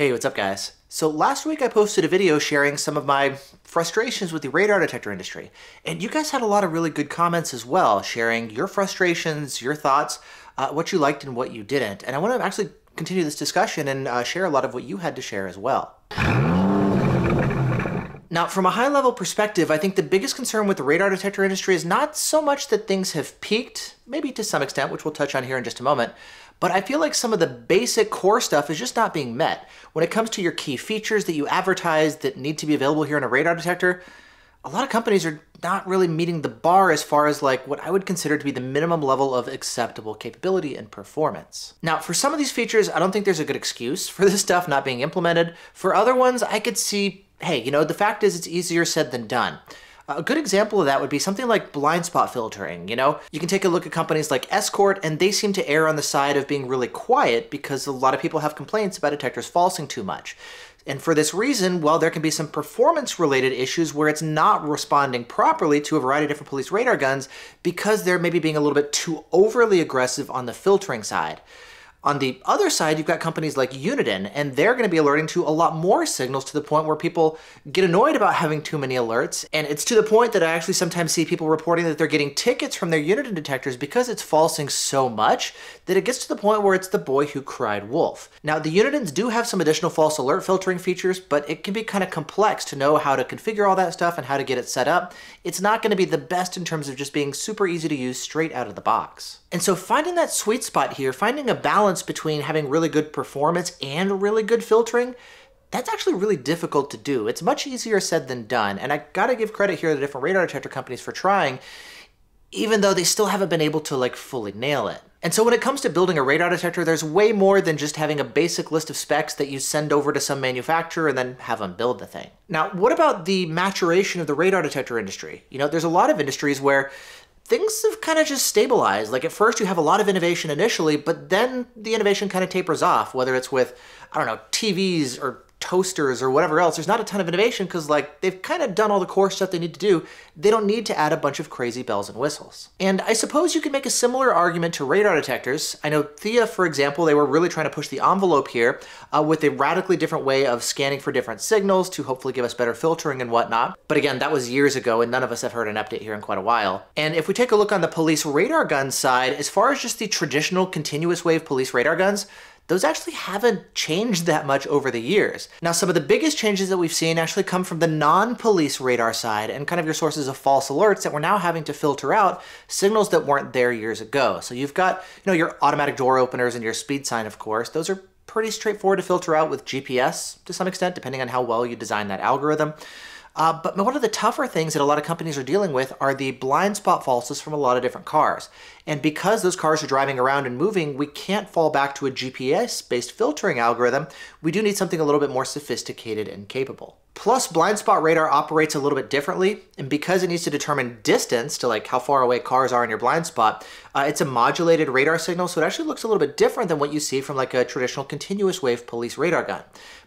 Hey, what's up guys? So last week I posted a video sharing some of my frustrations with the radar detector industry. And you guys had a lot of really good comments as well, sharing your frustrations, your thoughts, uh, what you liked and what you didn't. And I want to actually continue this discussion and uh, share a lot of what you had to share as well. Now, from a high level perspective, I think the biggest concern with the radar detector industry is not so much that things have peaked, maybe to some extent, which we'll touch on here in just a moment, but I feel like some of the basic core stuff is just not being met. When it comes to your key features that you advertise that need to be available here in a radar detector, a lot of companies are not really meeting the bar as far as like what I would consider to be the minimum level of acceptable capability and performance. Now, for some of these features, I don't think there's a good excuse for this stuff not being implemented. For other ones, I could see, hey, you know, the fact is it's easier said than done. A good example of that would be something like blind spot filtering, you know? You can take a look at companies like Escort and they seem to err on the side of being really quiet because a lot of people have complaints about detectors falsing too much. And for this reason, well, there can be some performance related issues where it's not responding properly to a variety of different police radar guns because they're maybe being a little bit too overly aggressive on the filtering side. On the other side, you've got companies like Uniden, and they're going to be alerting to a lot more signals to the point where people get annoyed about having too many alerts. And it's to the point that I actually sometimes see people reporting that they're getting tickets from their Uniden detectors because it's falsing so much that it gets to the point where it's the boy who cried wolf. Now, the Unidens do have some additional false alert filtering features, but it can be kind of complex to know how to configure all that stuff and how to get it set up. It's not going to be the best in terms of just being super easy to use straight out of the box. And so finding that sweet spot here, finding a balance between having really good performance and really good filtering, that's actually really difficult to do. It's much easier said than done. And I gotta give credit here to the different radar detector companies for trying, even though they still haven't been able to like fully nail it. And so when it comes to building a radar detector, there's way more than just having a basic list of specs that you send over to some manufacturer and then have them build the thing. Now, what about the maturation of the radar detector industry? You know, there's a lot of industries where things have kind of just stabilized. Like at first you have a lot of innovation initially, but then the innovation kind of tapers off, whether it's with, I don't know, TVs or toasters or whatever else, there's not a ton of innovation because like they've kind of done all the core stuff they need to do. They don't need to add a bunch of crazy bells and whistles. And I suppose you could make a similar argument to radar detectors. I know Theia, for example, they were really trying to push the envelope here uh, with a radically different way of scanning for different signals to hopefully give us better filtering and whatnot. But again, that was years ago and none of us have heard an update here in quite a while. And if we take a look on the police radar gun side, as far as just the traditional continuous wave police radar guns, those actually haven't changed that much over the years. Now, some of the biggest changes that we've seen actually come from the non-police radar side and kind of your sources of false alerts that we're now having to filter out signals that weren't there years ago. So you've got, you know, your automatic door openers and your speed sign, of course. Those are pretty straightforward to filter out with GPS to some extent, depending on how well you design that algorithm. Uh, but one of the tougher things that a lot of companies are dealing with are the blind spot falses from a lot of different cars. And because those cars are driving around and moving, we can't fall back to a GPS-based filtering algorithm. We do need something a little bit more sophisticated and capable. Plus, blind spot radar operates a little bit differently, and because it needs to determine distance to like how far away cars are in your blind spot, uh, it's a modulated radar signal, so it actually looks a little bit different than what you see from like a traditional continuous wave police radar gun.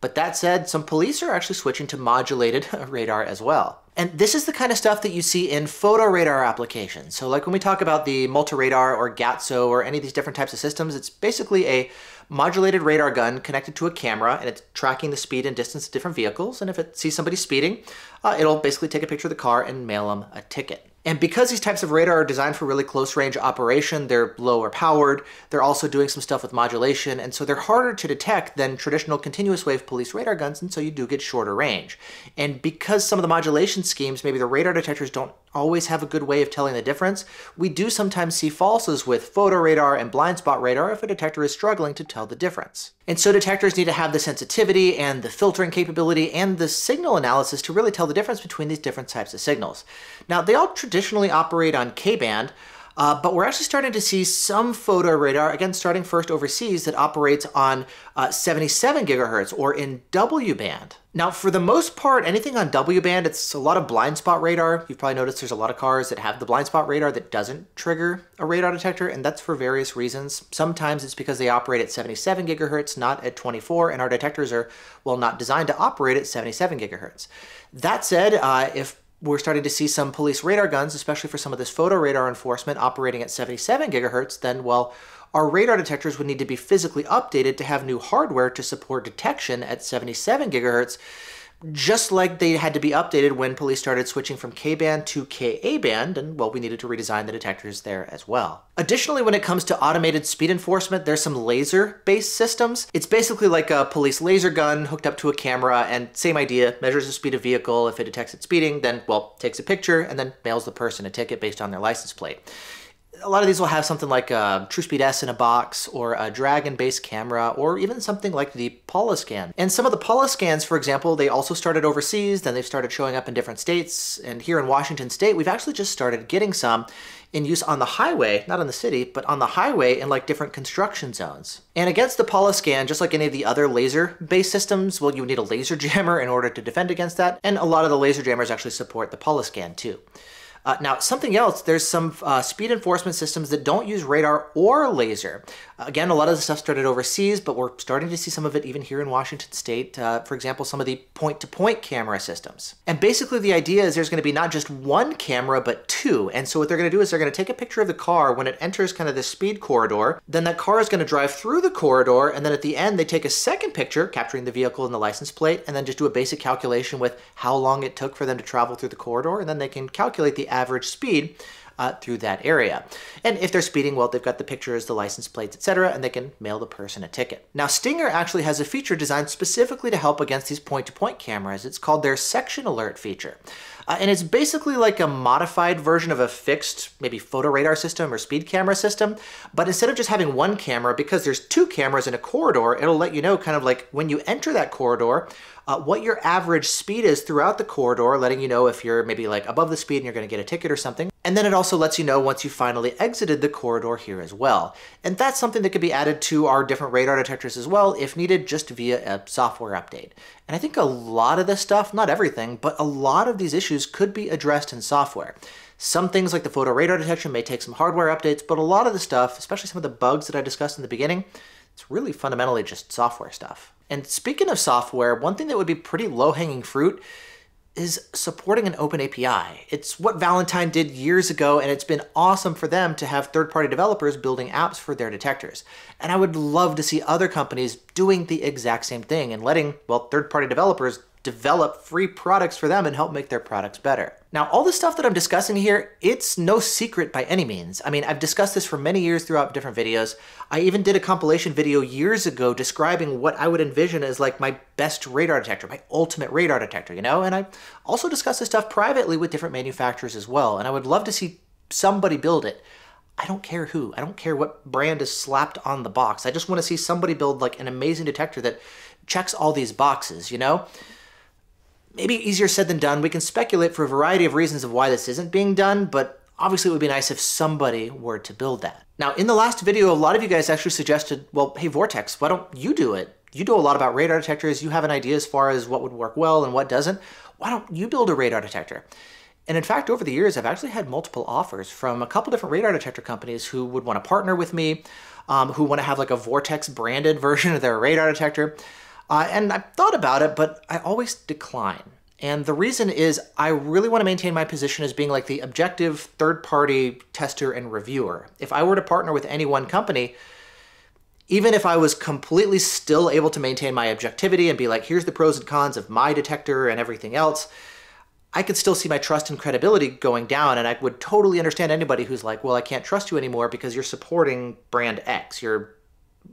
But that said, some police are actually switching to modulated radar as well. And this is the kind of stuff that you see in photo radar applications. So like when we talk about the MultaRadar or GATSO or any of these different types of systems, it's basically a modulated radar gun connected to a camera and it's tracking the speed and distance of different vehicles. And if it sees somebody speeding, uh, it'll basically take a picture of the car and mail them a ticket. And because these types of radar are designed for really close range operation, they're lower powered, they're also doing some stuff with modulation, and so they're harder to detect than traditional continuous wave police radar guns, and so you do get shorter range. And because some of the modulation schemes, maybe the radar detectors don't always have a good way of telling the difference, we do sometimes see falses with photo radar and blind spot radar if a detector is struggling to tell the difference. And so detectors need to have the sensitivity and the filtering capability and the signal analysis to really tell the difference between these different types of signals. Now, they all traditionally operate on K-band, uh, but we're actually starting to see some photo radar, again, starting first overseas, that operates on uh, 77 gigahertz or in W band. Now, for the most part, anything on W band, it's a lot of blind spot radar. You've probably noticed there's a lot of cars that have the blind spot radar that doesn't trigger a radar detector, and that's for various reasons. Sometimes it's because they operate at 77 gigahertz, not at 24, and our detectors are, well, not designed to operate at 77 gigahertz. That said, uh, if we're starting to see some police radar guns, especially for some of this photo radar enforcement operating at 77 gigahertz, then, well, our radar detectors would need to be physically updated to have new hardware to support detection at 77 gigahertz, just like they had to be updated when police started switching from K-band to Ka-band, and well, we needed to redesign the detectors there as well. Additionally, when it comes to automated speed enforcement, there's some laser-based systems. It's basically like a police laser gun hooked up to a camera, and same idea, measures the speed of vehicle. If it detects it speeding, then, well, takes a picture and then mails the person a ticket based on their license plate a lot of these will have something like uh, a TruSpeed S in a box or a Dragon-based camera or even something like the Poliscan. And some of the Poliscans, for example, they also started overseas, then they've started showing up in different states. And here in Washington state, we've actually just started getting some in use on the highway, not in the city, but on the highway in like different construction zones. And against the Poliscan, just like any of the other laser-based systems, well, you need a laser jammer in order to defend against that. And a lot of the laser jammers actually support the Poliscan too. Uh, now, something else, there's some uh, speed enforcement systems that don't use radar or laser. Again, a lot of the stuff started overseas, but we're starting to see some of it even here in Washington state. Uh, for example, some of the point-to-point -point camera systems. And basically the idea is there's going to be not just one camera, but two. And so what they're going to do is they're going to take a picture of the car when it enters kind of the speed corridor. Then that car is going to drive through the corridor. And then at the end, they take a second picture, capturing the vehicle and the license plate, and then just do a basic calculation with how long it took for them to travel through the corridor. And then they can calculate the average speed uh, through that area. And if they're speeding, well, they've got the pictures, the license plates, etc., and they can mail the person a ticket. Now, Stinger actually has a feature designed specifically to help against these point-to-point -point cameras. It's called their section alert feature. Uh, and it's basically like a modified version of a fixed, maybe photo radar system or speed camera system. But instead of just having one camera, because there's two cameras in a corridor, it'll let you know kind of like when you enter that corridor, uh, what your average speed is throughout the corridor, letting you know if you're maybe like above the speed and you're going to get a ticket or something. And then it also lets you know once you finally exited the corridor here as well. And that's something that could be added to our different radar detectors as well, if needed, just via a software update. And I think a lot of this stuff, not everything, but a lot of these issues could be addressed in software. Some things like the photo radar detection may take some hardware updates, but a lot of the stuff, especially some of the bugs that I discussed in the beginning, it's really fundamentally just software stuff. And speaking of software, one thing that would be pretty low-hanging fruit is supporting an open API. It's what Valentine did years ago, and it's been awesome for them to have third-party developers building apps for their detectors. And I would love to see other companies doing the exact same thing and letting, well, third-party developers develop free products for them and help make their products better. Now, all the stuff that I'm discussing here, it's no secret by any means. I mean, I've discussed this for many years throughout different videos. I even did a compilation video years ago describing what I would envision as like my best radar detector, my ultimate radar detector, you know? And I also discussed this stuff privately with different manufacturers as well. And I would love to see somebody build it. I don't care who. I don't care what brand is slapped on the box. I just want to see somebody build like an amazing detector that checks all these boxes, you know? Maybe easier said than done. We can speculate for a variety of reasons of why this isn't being done, but obviously it would be nice if somebody were to build that. Now, in the last video, a lot of you guys actually suggested, well, hey, Vortex, why don't you do it? You know a lot about radar detectors. You have an idea as far as what would work well and what doesn't. Why don't you build a radar detector? And in fact, over the years, I've actually had multiple offers from a couple different radar detector companies who would want to partner with me, um, who want to have like a Vortex branded version of their radar detector. Uh, and I've thought about it, but I always decline. And the reason is I really want to maintain my position as being like the objective third-party tester and reviewer. If I were to partner with any one company, even if I was completely still able to maintain my objectivity and be like, here's the pros and cons of my detector and everything else, I could still see my trust and credibility going down. And I would totally understand anybody who's like, well, I can't trust you anymore because you're supporting brand X. You're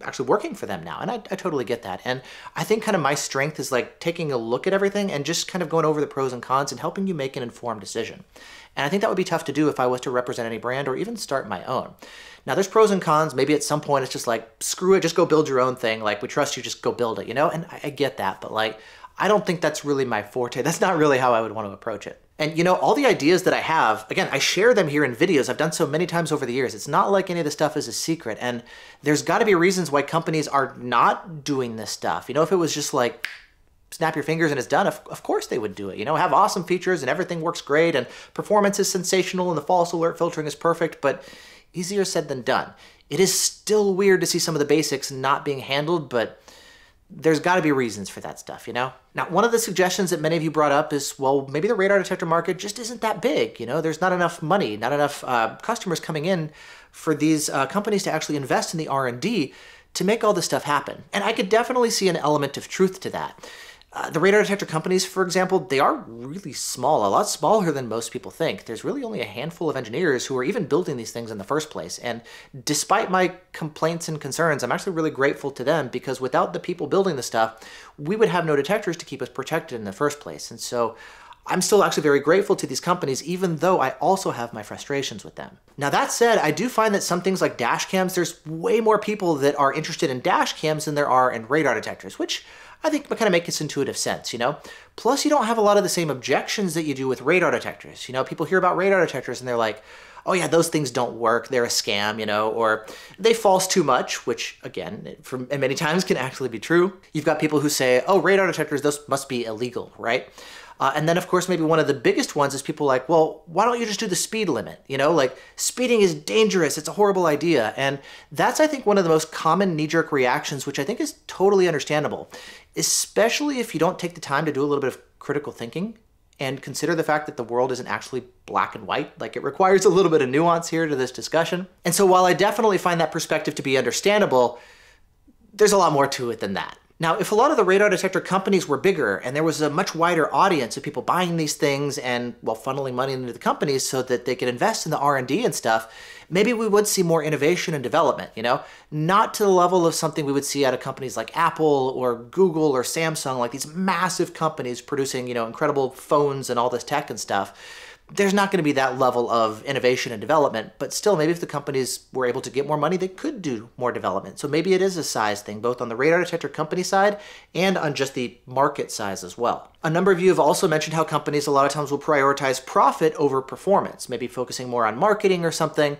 actually working for them now. And I, I, totally get that. And I think kind of my strength is like taking a look at everything and just kind of going over the pros and cons and helping you make an informed decision. And I think that would be tough to do if I was to represent any brand or even start my own. Now there's pros and cons. Maybe at some point it's just like, screw it, just go build your own thing. Like we trust you, just go build it, you know? And I, I get that, but like, I don't think that's really my forte. That's not really how I would want to approach it. And you know, all the ideas that I have, again, I share them here in videos. I've done so many times over the years. It's not like any of the stuff is a secret. And there's got to be reasons why companies are not doing this stuff. You know, if it was just like, snap your fingers and it's done, of, of course they would do it. You know, have awesome features and everything works great and performance is sensational and the false alert filtering is perfect, but easier said than done. It is still weird to see some of the basics not being handled, but there's got to be reasons for that stuff, you know? Now, one of the suggestions that many of you brought up is, well, maybe the radar detector market just isn't that big, you know? There's not enough money, not enough uh, customers coming in for these uh, companies to actually invest in the R&D to make all this stuff happen. And I could definitely see an element of truth to that. Uh, the radar detector companies, for example, they are really small, a lot smaller than most people think. There's really only a handful of engineers who are even building these things in the first place. And despite my complaints and concerns, I'm actually really grateful to them because without the people building the stuff, we would have no detectors to keep us protected in the first place. And so I'm still actually very grateful to these companies, even though I also have my frustrations with them. Now that said, I do find that some things like dash cams, there's way more people that are interested in dash cams than there are in radar detectors, which I think kind of makes intuitive sense, you know? Plus, you don't have a lot of the same objections that you do with radar detectors. You know, people hear about radar detectors and they're like, oh yeah, those things don't work, they're a scam, you know, or they false too much, which again, for many times can actually be true. You've got people who say, oh, radar detectors, those must be illegal, right? Uh, and then, of course, maybe one of the biggest ones is people like, well, why don't you just do the speed limit? You know, like speeding is dangerous. It's a horrible idea. And that's, I think, one of the most common knee jerk reactions, which I think is totally understandable, especially if you don't take the time to do a little bit of critical thinking and consider the fact that the world isn't actually black and white. Like it requires a little bit of nuance here to this discussion. And so while I definitely find that perspective to be understandable, there's a lot more to it than that. Now, if a lot of the radar detector companies were bigger and there was a much wider audience of people buying these things and well funneling money into the companies so that they could invest in the R&D and stuff, maybe we would see more innovation and development, you know? Not to the level of something we would see out of companies like Apple or Google or Samsung, like these massive companies producing, you know, incredible phones and all this tech and stuff there's not going to be that level of innovation and development, but still, maybe if the companies were able to get more money, they could do more development. So maybe it is a size thing, both on the radar detector company side and on just the market size as well. A number of you have also mentioned how companies a lot of times will prioritize profit over performance, maybe focusing more on marketing or something.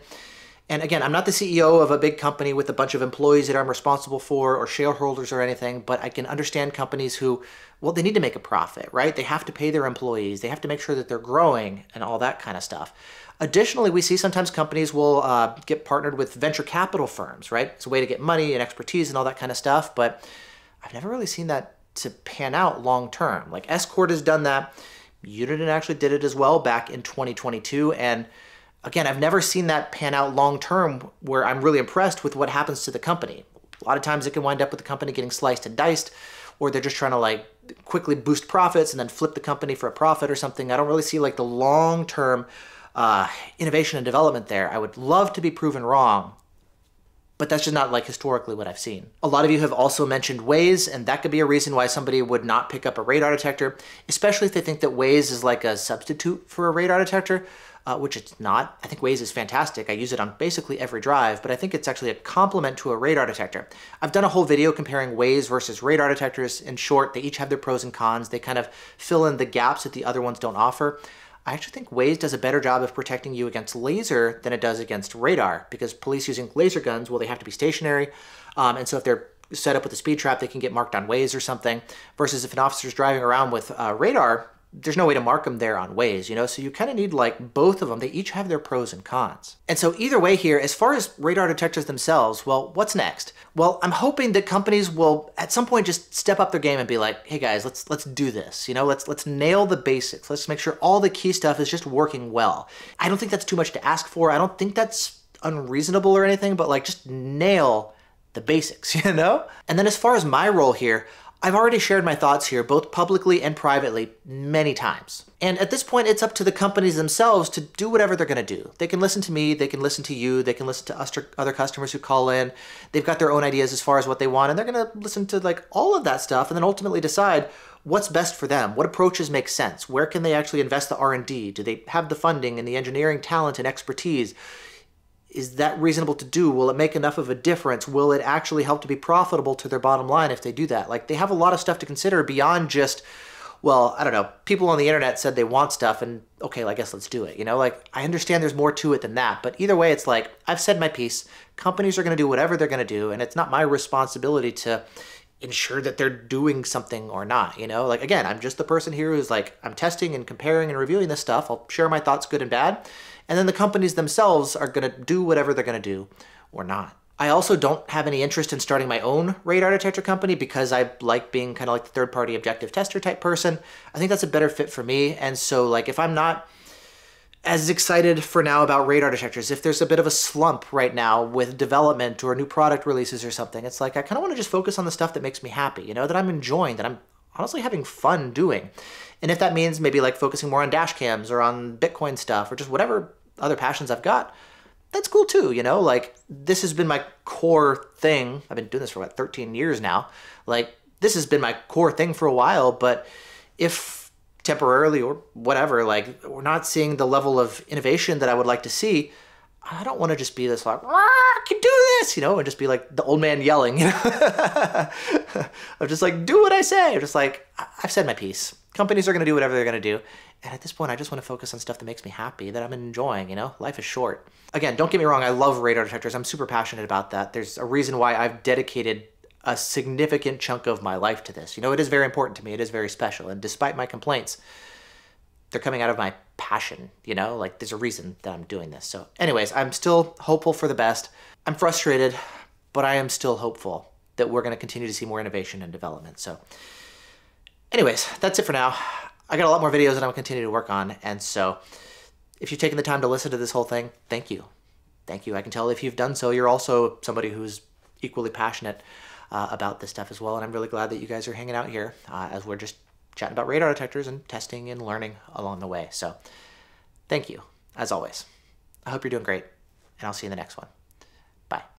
And again, I'm not the CEO of a big company with a bunch of employees that I'm responsible for or shareholders or anything, but I can understand companies who, well, they need to make a profit, right? They have to pay their employees, they have to make sure that they're growing and all that kind of stuff. Additionally, we see sometimes companies will uh, get partnered with venture capital firms, right? It's a way to get money and expertise and all that kind of stuff, but I've never really seen that to pan out long term. Like Escort has done that. Uniden actually did it as well back in 2022, and again, I've never seen that pan out long term where I'm really impressed with what happens to the company. A lot of times it can wind up with the company getting sliced and diced, or they're just trying to like quickly boost profits and then flip the company for a profit or something. I don't really see like the long term uh, innovation and development there. I would love to be proven wrong, but that's just not like historically what I've seen. A lot of you have also mentioned Waze, and that could be a reason why somebody would not pick up a radar detector, especially if they think that Waze is like a substitute for a radar detector uh, which it's not. I think Waze is fantastic. I use it on basically every drive, but I think it's actually a complement to a radar detector. I've done a whole video comparing Waze versus radar detectors. In short, they each have their pros and cons. They kind of fill in the gaps that the other ones don't offer. I actually think Waze does a better job of protecting you against laser than it does against radar because police using laser guns, well, they have to be stationary. Um, and so if they're set up with a speed trap, they can get marked on Waze or something. Versus if an officer's driving around with uh, radar, there's no way to mark them there on Waze, you know? So you kind of need like both of them. They each have their pros and cons. And so either way here, as far as radar detectors themselves, well, what's next? Well, I'm hoping that companies will at some point just step up their game and be like, hey guys, let's let's do this. You know, let's let's nail the basics. Let's make sure all the key stuff is just working well. I don't think that's too much to ask for. I don't think that's unreasonable or anything, but like just nail the basics, you know? And then as far as my role here, I've already shared my thoughts here, both publicly and privately, many times. And at this point, it's up to the companies themselves to do whatever they're going to do. They can listen to me, they can listen to you, they can listen to other customers who call in. They've got their own ideas as far as what they want, and they're going to listen to like all of that stuff and then ultimately decide what's best for them, what approaches make sense, where can they actually invest the R&D, do they have the funding and the engineering talent and expertise is that reasonable to do? Will it make enough of a difference? Will it actually help to be profitable to their bottom line if they do that? Like they have a lot of stuff to consider beyond just, well, I don't know, people on the internet said they want stuff and okay, I guess let's do it. You know, like I understand there's more to it than that, but either way, it's like I've said my piece. Companies are going to do whatever they're going to do, and it's not my responsibility to ensure that they're doing something or not you know like again i'm just the person here who's like i'm testing and comparing and reviewing this stuff i'll share my thoughts good and bad and then the companies themselves are going to do whatever they're going to do or not. I also don't have any interest in starting my own radar detector company because I like being kind of like the third party objective tester type person. I think that's a better fit for me. And so, like, if I'm not as excited for now about radar detectors, if there's a bit of a slump right now with development or new product releases or something, it's like I kind of want to just focus on the stuff that makes me happy, you know, that I'm enjoying, that I'm honestly having fun doing. And if that means maybe like focusing more on dash cams or on Bitcoin stuff or just whatever other passions I've got, that's cool too, you know? Like, this has been my core thing. I've been doing this for about 13 years now. Like, this has been my core thing for a while, but if temporarily or whatever, like, we're not seeing the level of innovation that I would like to see, I don't want to just be this like, I can do this, you know, and just be like the old man yelling, you know? I'm just like, do what I say. I'm just like, I've said my piece. Companies are going to do whatever they're going to do. And at this point, I just want to focus on stuff that makes me happy, that I'm enjoying, you know? Life is short. Again, don't get me wrong, I love radar detectors. I'm super passionate about that. There's a reason why I've dedicated a significant chunk of my life to this. You know, it is very important to me. It is very special. And despite my complaints, they're coming out of my passion, you know? Like there's a reason that I'm doing this. So anyways, I'm still hopeful for the best. I'm frustrated, but I am still hopeful that we're going to continue to see more innovation and development. So anyways, that's it for now. I got a lot more videos that I'm continue to work on. And so if you've taken the time to listen to this whole thing, thank you. Thank you. I can tell if you've done so, you're also somebody who's equally passionate uh, about this stuff as well. And I'm really glad that you guys are hanging out here uh, as we're just chatting about radar detectors and testing and learning along the way. So thank you, as always. I hope you're doing great, and I'll see you in the next one. Bye.